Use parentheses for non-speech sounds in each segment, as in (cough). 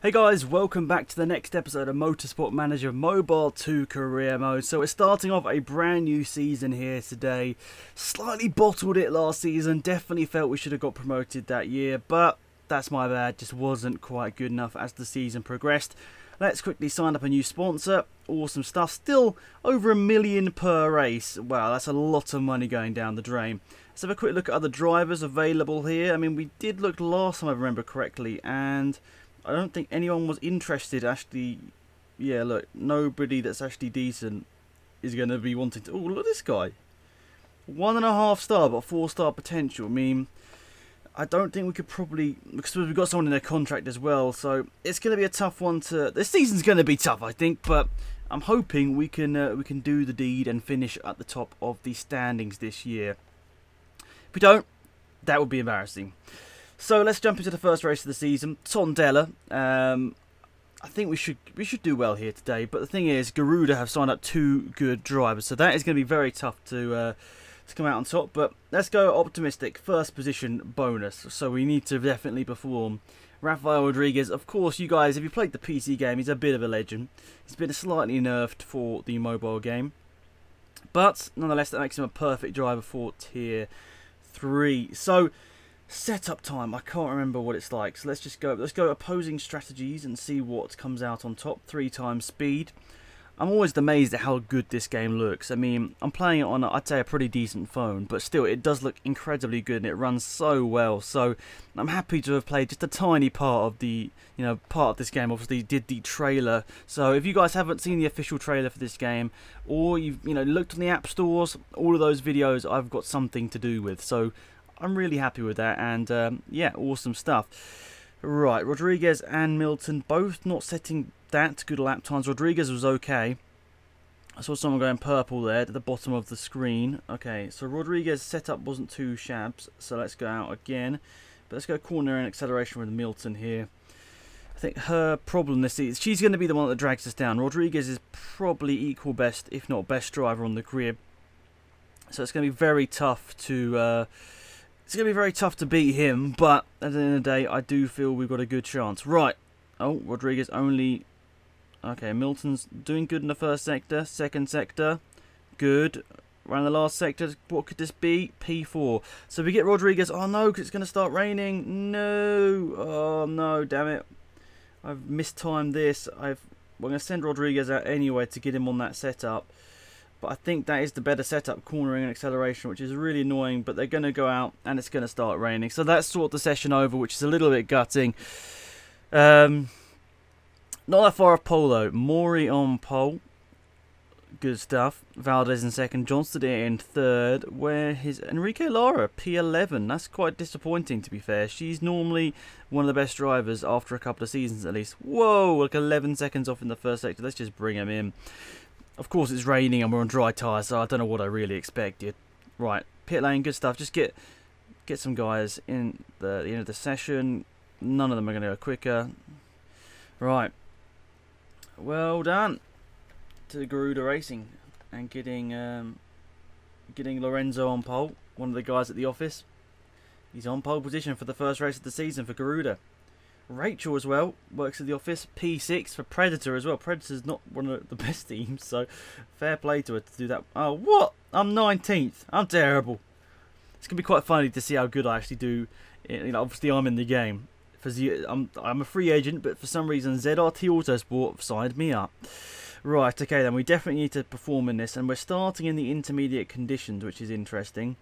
Hey guys, welcome back to the next episode of Motorsport Manager Mobile 2 Career Mode. So we're starting off a brand new season here today. Slightly bottled it last season, definitely felt we should have got promoted that year, but that's my bad, just wasn't quite good enough as the season progressed. Let's quickly sign up a new sponsor. Awesome stuff. Still over a million per race. Wow, that's a lot of money going down the drain. Let's have a quick look at other drivers available here. I mean, we did look last time I remember correctly, and I don't think anyone was interested actually. Yeah, look, nobody that's actually decent is going to be wanting to. Oh, look at this guy. One and a half star, but four star potential. I mean, I don't think we could probably because we've got someone in their contract as well. So it's going to be a tough one to. This season's going to be tough, I think, but I'm hoping we can uh, we can do the deed and finish at the top of the standings this year. If we don't, that would be embarrassing. So let's jump into the first race of the season. Tondela. Um, I think we should we should do well here today. But the thing is, Garuda have signed up two good drivers, so that is going to be very tough to uh, to come out on top. But let's go optimistic. First position bonus. So we need to definitely perform. Rafael Rodriguez, of course, you guys, if you played the PC game, he's a bit of a legend. He's been slightly nerfed for the mobile game. But nonetheless, that makes him a perfect driver for tier 3. So Setup time, I can't remember what it's like. So let's just go, let's go opposing strategies and see what comes out on top. Three times speed. I'm always amazed at how good this game looks. I mean, I'm playing it on, I'd say, a pretty decent phone, but still, it does look incredibly good and it runs so well. So, I'm happy to have played just a tiny part of the, you know, part of this game. Obviously, did the trailer. So, if you guys haven't seen the official trailer for this game, or you've, you know, looked on the app stores, all of those videos I've got something to do with. So, I'm really happy with that, and um, yeah, awesome stuff. Right, Rodriguez and Milton both not setting that good lap times. Rodriguez was okay. I saw someone going purple there at the bottom of the screen. Okay, so Rodriguez setup wasn't too shabs, so let's go out again. But let's go corner and acceleration with Milton here. I think her problem this is she's going to be the one that drags us down. Rodriguez is probably equal best, if not best driver on the grid. So it's going to be very tough to... Uh, it's going to be very tough to beat him, but at the end of the day, I do feel we've got a good chance. Right. Oh, Rodriguez only... Okay, Milton's doing good in the first sector. Second sector, good. Around the last sector, what could this be? P4. So we get Rodriguez. Oh no, because it's going to start raining. No. Oh no, damn it. I've mistimed this. I've. We're going to send Rodriguez out anyway to get him on that setup. But I think that is the better setup, cornering and acceleration, which is really annoying. But they're going to go out and it's going to start raining. So that's sort the session over, which is a little bit gutting. Um, not that far off pole Mori on pole. Good stuff. Valdez in second. Johnston in third. Where his Enrique Lara P11. That's quite disappointing to be fair. She's normally one of the best drivers after a couple of seasons at least. Whoa, like 11 seconds off in the first sector. Let's just bring him in. Of course, it's raining and we're on dry tyres, so I don't know what I really expected. Right, pit lane, good stuff. Just get get some guys in the, the end of the session. None of them are going to go quicker. Right. Well done to Garuda Racing and getting um, getting Lorenzo on pole. One of the guys at the office. He's on pole position for the first race of the season for Garuda. Rachel as well works at the office. P6 for Predator as well. Predator's not one of the (laughs) best teams, so fair play to her to do that. Oh, what? I'm 19th. I'm terrible. It's gonna be quite funny to see how good I actually do. You know, obviously I'm in the game. For Z I'm I'm a free agent, but for some reason ZRT Autosport signed me up. Right, okay then, we definitely need to perform in this, and we're starting in the intermediate conditions, which is interesting.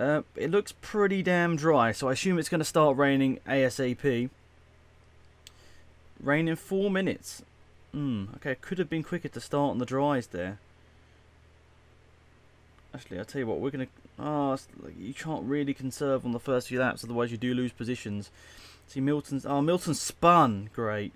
Uh, it looks pretty damn dry, so I assume it's going to start raining ASAP. Rain in four minutes. Hmm, okay, could have been quicker to start on the dries there. Actually, I'll tell you what, we're going to... Oh, you can't really conserve on the first few laps, otherwise you do lose positions. See, Milton's... Oh, Milton spun. Great.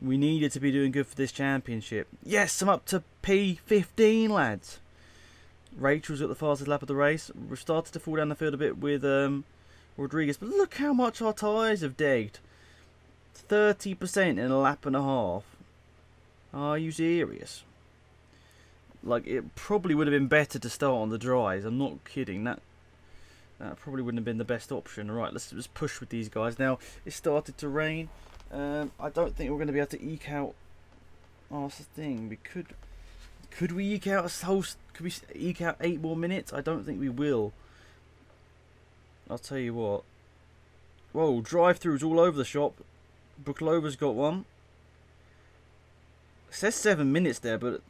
We needed to be doing good for this championship. Yes, I'm up to P15, lads. Rachel's at the fastest lap of the race. We've started to fall down the field a bit with um, Rodriguez, but look how much our tyres have degged. 30% in a lap and a half. Are you serious? Like, it probably would have been better to start on the dries. I'm not kidding. That That probably wouldn't have been the best option. Right, let's just push with these guys. Now, it started to rain. Um, I don't think we're going to be able to eke out... The thing. We could... Could we eke out a whole... Could we eke out eight more minutes? I don't think we will. I'll tell you what. Whoa, drive-throughs all over the shop. Brooklover's got one. It says seven minutes there, but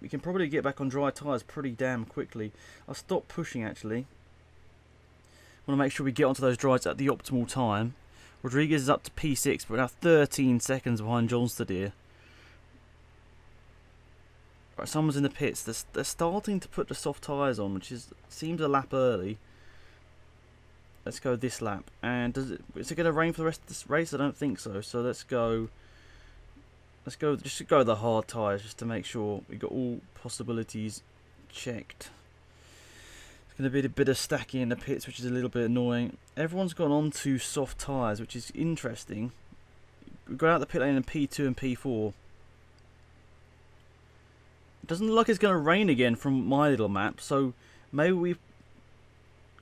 we can probably get back on dry tyres pretty damn quickly. I'll stop pushing, actually want to make sure we get onto those drives at the optimal time. Rodriguez is up to P6, but we're now 13 seconds behind Jonstadir. Right, someone's in the pits. They're, they're starting to put the soft tyres on, which is seems a lap early. Let's go this lap. And does it is it going to rain for the rest of this race? I don't think so. So let's go. Let's go. Just go the hard tyres, just to make sure we got all possibilities checked. It's going to be a bit of stacking in the pits, which is a little bit annoying. Everyone's gone on to soft tyres, which is interesting. We've got out the pit lane in P2 and P4. Doesn't look like it's going to rain again from my little map, so maybe we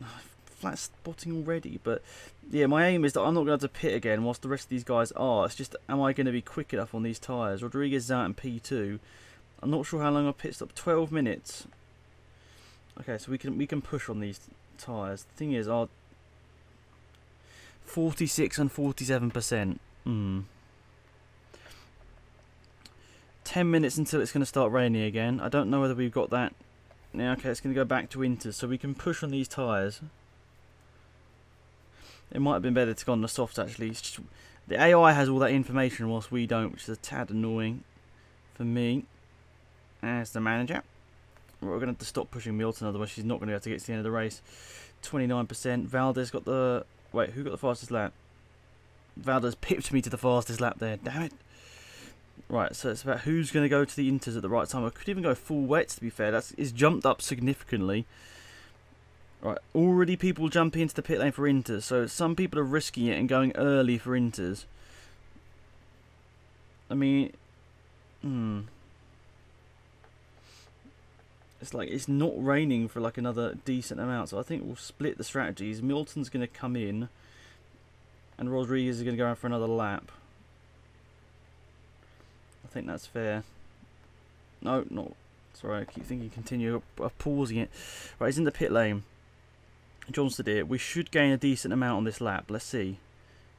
(sighs) flat spotting already, but yeah, my aim is that I'm not going to have to pit again whilst the rest of these guys are. It's just, am I going to be quick enough on these tyres? Rodriguez is out in P2. I'm not sure how long I've pit stop. 12 minutes. Okay, so we can we can push on these tyres. The thing is, our 46 and 47 percent. Hmm. Hmm. 10 minutes until it's going to start raining again. I don't know whether we've got that. Now, okay, it's going to go back to winter, so we can push on these tyres. It might have been better to go on the soft, actually. Just, the AI has all that information whilst we don't, which is a tad annoying for me as the manager. We're going to have to stop pushing Milton, otherwise she's not going to be able to get to the end of the race. 29%. Valdez got the... Wait, who got the fastest lap? Valdez pipped me to the fastest lap there. Damn it. Right, so it's about who's going to go to the inters at the right time. I could even go full wet, to be fair. That's It's jumped up significantly. Right, already people jumping into the pit lane for inters. So some people are risking it and going early for inters. I mean... Hmm it's like it's not raining for like another decent amount so I think we'll split the strategies Milton's going to come in and Rodriguez is going to go out for another lap I think that's fair no not sorry I keep thinking continue I'm pausing it right he's in the pit lane Jonstadir we should gain a decent amount on this lap let's see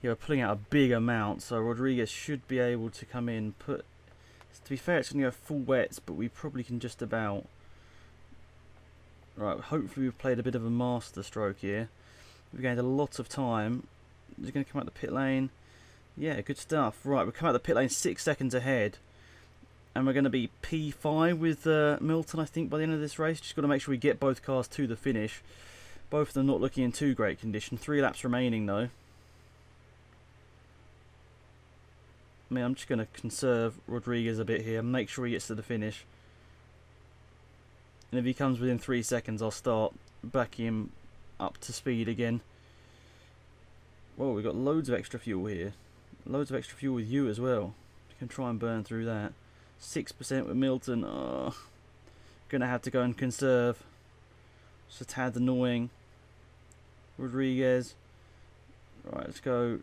yeah we're pulling out a big amount so Rodriguez should be able to come in put to be fair it's going to go full wets but we probably can just about Right, hopefully we've played a bit of a master stroke here. We've gained a lot of time. He's going to come out the pit lane? Yeah, good stuff. Right, we come out the pit lane six seconds ahead. And we're going to be P5 with uh, Milton, I think, by the end of this race. Just got to make sure we get both cars to the finish. Both of them not looking in too great condition. Three laps remaining, though. I mean, I'm just going to conserve Rodriguez a bit here. And make sure he gets to the finish. And if he comes within three seconds, I'll start backing him up to speed again. Whoa, we've got loads of extra fuel here. Loads of extra fuel with you as well. You can try and burn through that. 6% with Milton. Oh, gonna have to go and conserve. It's a tad annoying. Rodriguez. Right, let's go.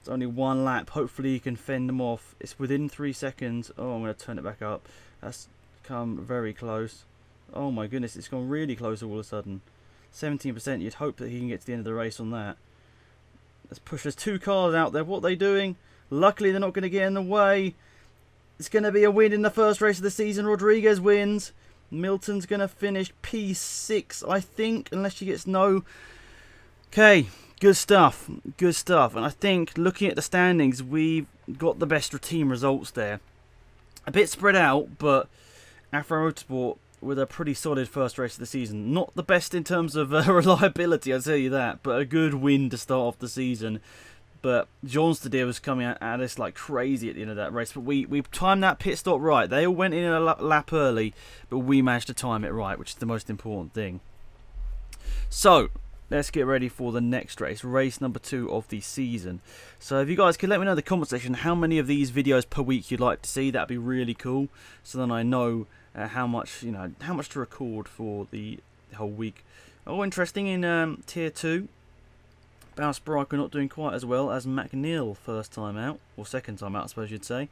It's only one lap. Hopefully you can fend them off. It's within three seconds. Oh, I'm going to turn it back up. That's come very close. Oh my goodness, it's gone really close all of a sudden. 17%, you'd hope that he can get to the end of the race on that. Let's push, there's two cars out there. What are they doing? Luckily, they're not going to get in the way. It's going to be a win in the first race of the season. Rodriguez wins. Milton's going to finish P6, I think, unless she gets no... Okay, good stuff. Good stuff. And I think, looking at the standings, we've got the best team results there. A bit spread out, but Afro Motorsport with a pretty solid first race of the season. Not the best in terms of uh, (laughs) reliability, I'll tell you that, but a good win to start off the season. But John Jonstadir was coming out at us like crazy at the end of that race. But we, we timed that pit stop right. They all went in a lap early, but we managed to time it right, which is the most important thing. So, let's get ready for the next race, race number two of the season. So if you guys could let me know in the comment section how many of these videos per week you'd like to see, that'd be really cool. So then I know uh, how much you know how much to record for the whole week. Oh, interesting in um, Tier 2. Bow Spriker not doing quite as well as McNeil first time out, or second time out I suppose you'd say.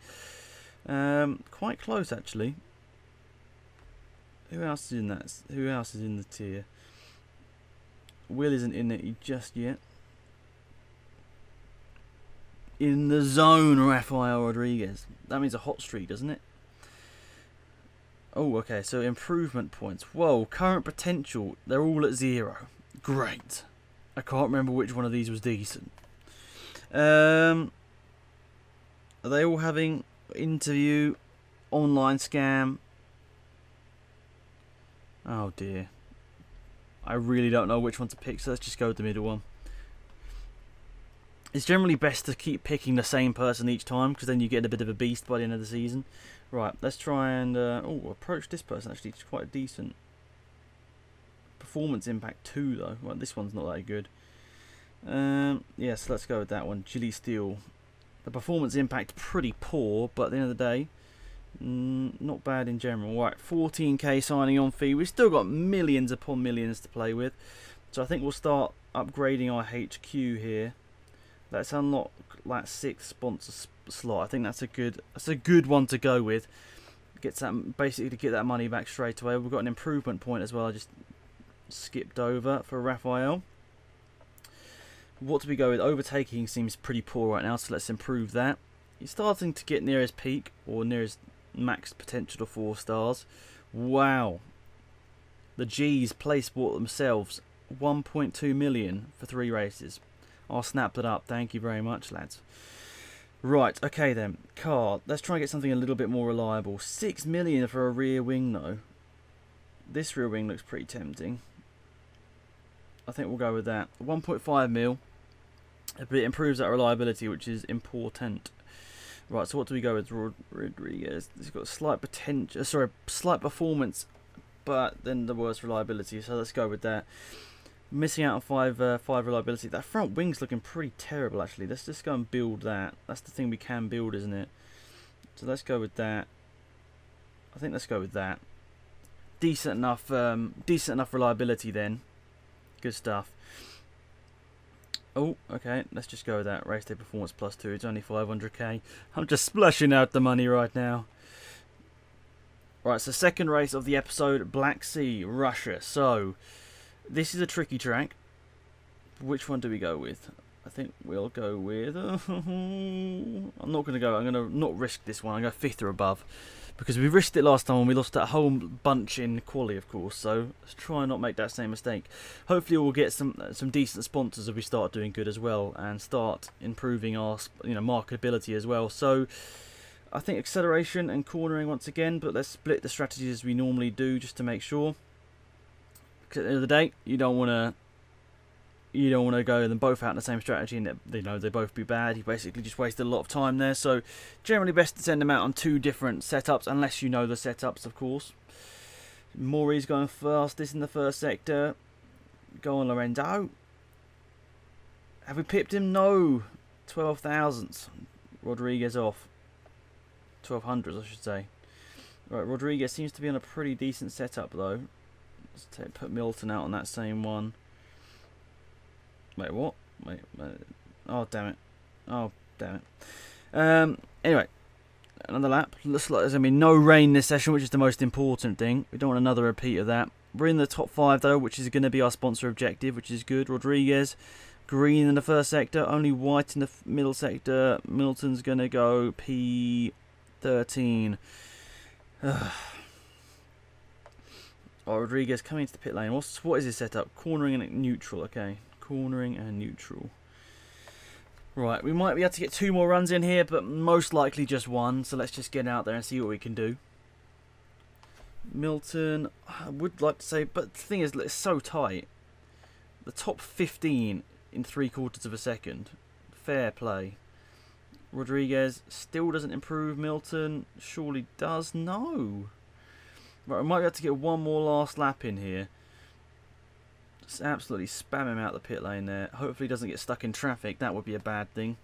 Um, quite close actually. Who else is in that? Who else is in the tier? Will isn't in it just yet. In the zone, Rafael Rodriguez. That means a hot streak, doesn't it? Oh, okay, so improvement points. Whoa, current potential. They're all at zero. Great. I can't remember which one of these was decent. Um, are they all having interview, online scam? Oh dear. I really don't know which one to pick, so let's just go with the middle one. It's generally best to keep picking the same person each time, because then you get a bit of a beast by the end of the season. Right, let's try and uh, oh approach this person. Actually, it's quite decent. Performance impact two though. Well, this one's not that good. Um, yes, let's go with that one. Chili Steel. The performance impact pretty poor, but at the end of the day, mm, not bad in general. Right, 14k signing on fee. We've still got millions upon millions to play with, so I think we'll start upgrading our HQ here. Let's unlock that sixth sponsor slot. I think that's a good that's a good one to go with. Gets that basically to get that money back straight away. We've got an improvement point as well. I just skipped over for Rafael. What do we go with? Overtaking seems pretty poor right now, so let's improve that. He's starting to get near his peak, or near his max potential of 4 stars. Wow. The G's place bought themselves 1.2 million for three races. I'll snap that up. Thank you very much, lads. Right, okay then. Car. Let's try and get something a little bit more reliable. Six million for a rear wing, though. This rear wing looks pretty tempting. I think we'll go with that. 1.5 mil. It improves that reliability, which is important. Right, so what do we go with Rodriguez? He's got slight potential, sorry, slight performance, but then the worst reliability. So let's go with that. Missing out on five uh, five reliability. That front wing's looking pretty terrible actually. Let's just go and build that. That's the thing we can build, isn't it? So let's go with that. I think let's go with that. Decent enough, um, decent enough reliability then. Good stuff. Oh, okay. Let's just go with that. Race day performance plus two. It's only 500k. I'm just splashing out the money right now. Right, so second race of the episode, Black Sea, Russia. So, this is a tricky track. Which one do we go with? I think we'll go with... (laughs) I'm not going to go... I'm going to not risk this one. To go fifth or above. Because we risked it last time and we lost that whole bunch in quali, of course. So let's try and not make that same mistake. Hopefully we'll get some some decent sponsors if we start doing good as well. And start improving our you know marketability as well. So... I think acceleration and cornering once again, but let's split the strategies as we normally do just to make sure. Because at the end of the day, you don't want to you don't want to go them both out in the same strategy and you know they both be bad. You basically just wasted a lot of time there. So generally best to send them out on two different setups unless you know the setups, of course. Mori's going fastest in the first sector. Go on, Lorenzo. Have we pipped him? No. 12 thousandths. Rodriguez off. 1200s, I should say. Right, Rodriguez seems to be on a pretty decent setup, though. Let's put Milton out on that same one. Wait, what? Wait, wait. Oh, damn it. Oh, damn it. Um, anyway, another lap. Looks like there's to be no rain this session, which is the most important thing. We don't want another repeat of that. We're in the top five, though, which is going to be our sponsor objective, which is good. Rodriguez, green in the first sector, only white in the middle sector. Milton's going to go P13. (sighs) Oh, Rodriguez coming into the pit lane. What's what is his setup? Cornering and neutral. Okay, cornering and neutral. Right, we might be able to get two more runs in here, but most likely just one. So let's just get out there and see what we can do. Milton, I would like to say, but the thing is, it's so tight. The top 15 in three quarters of a second. Fair play. Rodriguez still doesn't improve. Milton surely does. No. Right, I might have to get one more last lap in here. Just absolutely spam him out the pit lane there. Hopefully he doesn't get stuck in traffic. That would be a bad thing.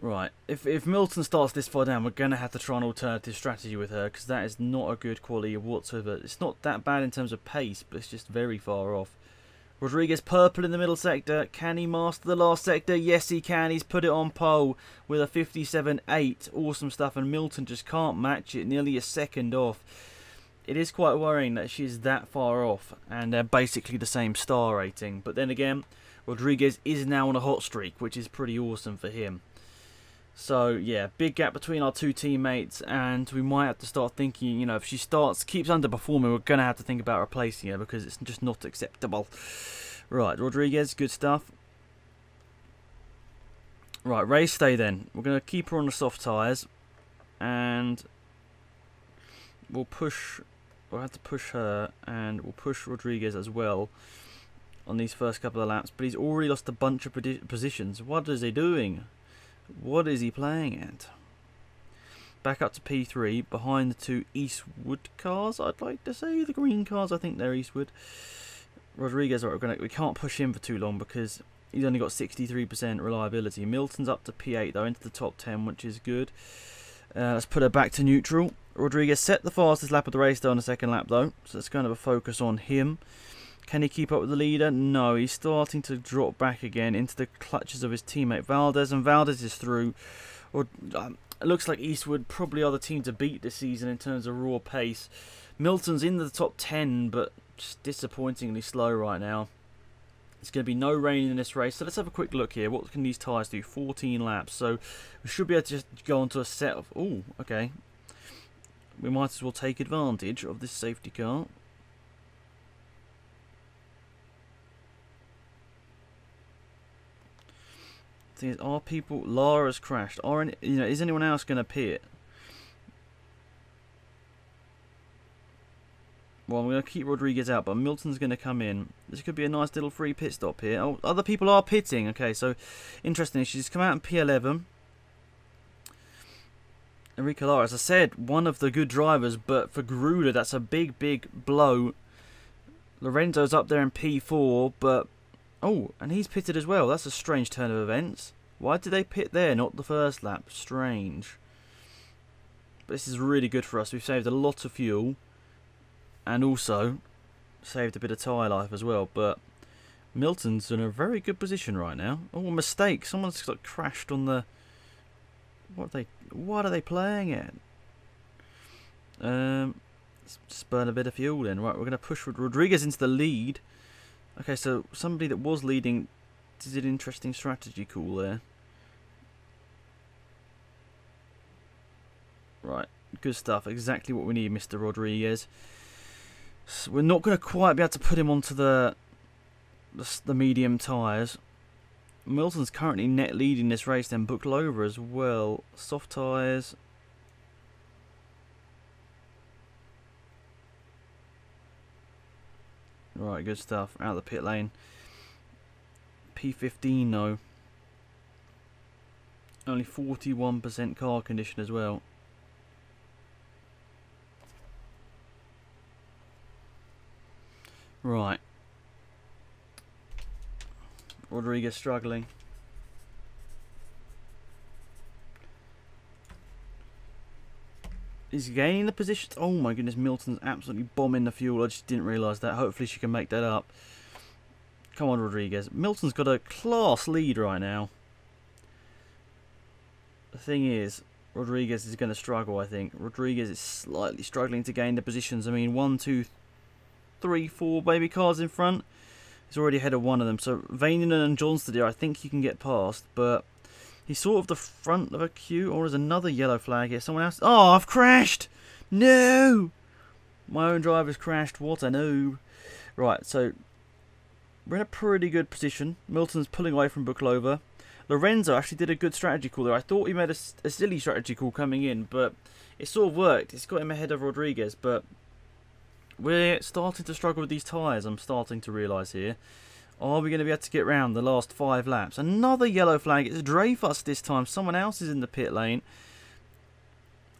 Right, if if Milton starts this far down, we're going to have to try an alternative strategy with her because that is not a good quality whatsoever. It's not that bad in terms of pace, but it's just very far off. Rodriguez purple in the middle sector. Can he master the last sector? Yes, he can. He's put it on pole with a 57.8. Awesome stuff. And Milton just can't match it. Nearly a second off. It is quite worrying that she's that far off. And they're basically the same star rating. But then again, Rodriguez is now on a hot streak, which is pretty awesome for him. So yeah, big gap between our two teammates, and we might have to start thinking. You know, if she starts keeps underperforming, we're gonna have to think about replacing her because it's just not acceptable. Right, Rodriguez, good stuff. Right, race stay then. We're gonna keep her on the soft tyres, and we'll push. We'll have to push her, and we'll push Rodriguez as well on these first couple of laps. But he's already lost a bunch of positions. What is he doing? What is he playing at? Back up to P3, behind the two Eastwood cars, I'd like to say. The green cars, I think they're Eastwood. Rodriguez, gonna, we can't push him for too long because he's only got 63% reliability. Milton's up to P8 though, into the top 10, which is good. Uh, let's put her back to neutral. Rodriguez set the fastest lap of the race though on the second lap though, so it's kind of a focus on him. Can he keep up with the leader? No, he's starting to drop back again into the clutches of his teammate Valdez, and Valdez is through. Or um, it looks like Eastwood probably are the team to beat this season in terms of raw pace. Milton's in the top 10, but just disappointingly slow right now. It's going to be no rain in this race, so let's have a quick look here. What can these tyres do? 14 laps, so we should be able to just go onto a set of... Oh, okay. We might as well take advantage of this safety car. Thing is, are people... Lara's crashed. Are any, you know, is anyone else going to pit? Well, I'm going to keep Rodriguez out, but Milton's going to come in. This could be a nice little free pit stop here. Oh, other people are pitting. Okay, so interesting. She's come out in P11. Enrique Lara, as I said, one of the good drivers, but for Garuda, that's a big, big blow. Lorenzo's up there in P4, but Oh, and he's pitted as well. That's a strange turn of events. Why did they pit there, not the first lap? Strange. But this is really good for us. We've saved a lot of fuel. And also saved a bit of tyre life as well. But Milton's in a very good position right now. Oh, mistake. Someone's got crashed on the... What are they, what are they playing at? Um, burn a bit of fuel then. Right, we're going to push Rodriguez into the lead. Okay, so somebody that was leading did an interesting strategy call there. Right, good stuff. Exactly what we need, Mr. Rodriguez. So we're not going to quite be able to put him onto the, the, the medium tyres. Milton's currently net leading this race, then Bucklova as well. Soft tyres, Good stuff. Out of the pit lane. P15 though. Only 41% car condition as well. Right. Rodriguez struggling. Is gaining the position. Oh my goodness, Milton's absolutely bombing the fuel. I just didn't realise that. Hopefully she can make that up. Come on, Rodriguez. Milton's got a class lead right now. The thing is, Rodriguez is going to struggle, I think. Rodriguez is slightly struggling to gain the positions. I mean, one, two, three, four baby cars in front. He's already ahead of one of them. So, Vainen and Johnstad I think he can get past. But He's sort of the front of a queue, or is another yellow flag here? Someone else? Oh, I've crashed! No! My own driver's crashed. What a noob. Right, so we're in a pretty good position. Milton's pulling away from Bucklova. Lorenzo actually did a good strategy call there. I thought he made a, a silly strategy call coming in, but it sort of worked. It's got him ahead of Rodriguez, but we're starting to struggle with these tyres, I'm starting to realise here. Are we going to be able to get round the last five laps? Another yellow flag. It's Dreyfus this time. Someone else is in the pit lane.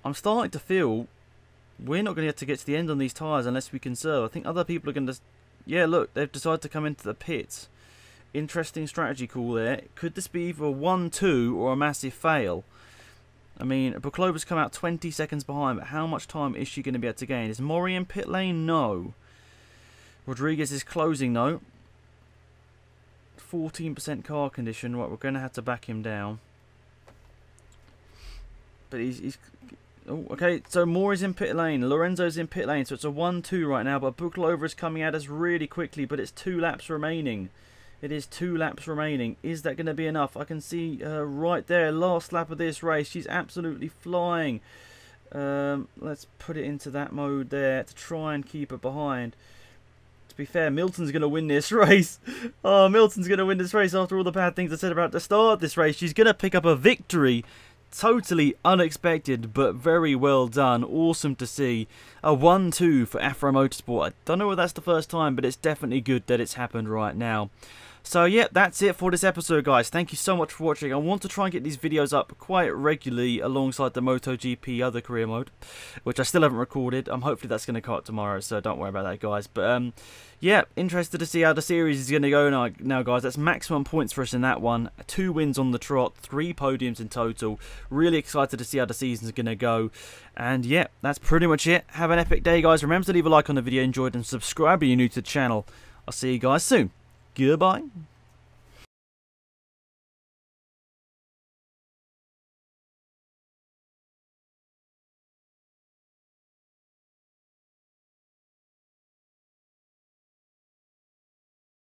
I'm starting to feel we're not going to get to get to the end on these tyres unless we conserve. I think other people are going to... Yeah, look, they've decided to come into the pits. Interesting strategy call there. Could this be either a 1-2 or a massive fail? I mean, Buklova's come out 20 seconds behind, but how much time is she going to be able to gain? Is Mori in pit lane? No. Rodriguez is closing, though. 14% car condition. Right, we're going to have to back him down. But he's... he's oh, okay, so Mori's in pit lane. Lorenzo's in pit lane, so it's a 1-2 right now. But Buklova is coming at us really quickly, but it's two laps remaining. It is two laps remaining. Is that going to be enough? I can see her right there. Last lap of this race. She's absolutely flying. Um, let's put it into that mode there to try and keep her behind. Be fair, Milton's going to win this (laughs) race. Oh, Milton's going to win this race after all the bad things I said about the start of this race. She's going to pick up a victory. Totally unexpected, but very well done. Awesome to see. A 1-2 for Afro Motorsport. I don't know if that's the first time, but it's definitely good that it's happened right now. So yeah, that's it for this episode guys. Thank you so much for watching. I want to try and get these videos up quite regularly alongside the MotoGP other career mode, which I still haven't recorded. Um, hopefully that's going to come out tomorrow, so don't worry about that guys. But um, yeah, interested to see how the series is going to go now, now guys. That's maximum points for us in that one. Two wins on the trot, three podiums in total. Really excited to see how the season's going to go. And yeah, that's pretty much it. Have an epic day guys. Remember to leave a like on the video enjoyed and subscribe if you're new to the channel. I'll see you guys soon. Goodbye.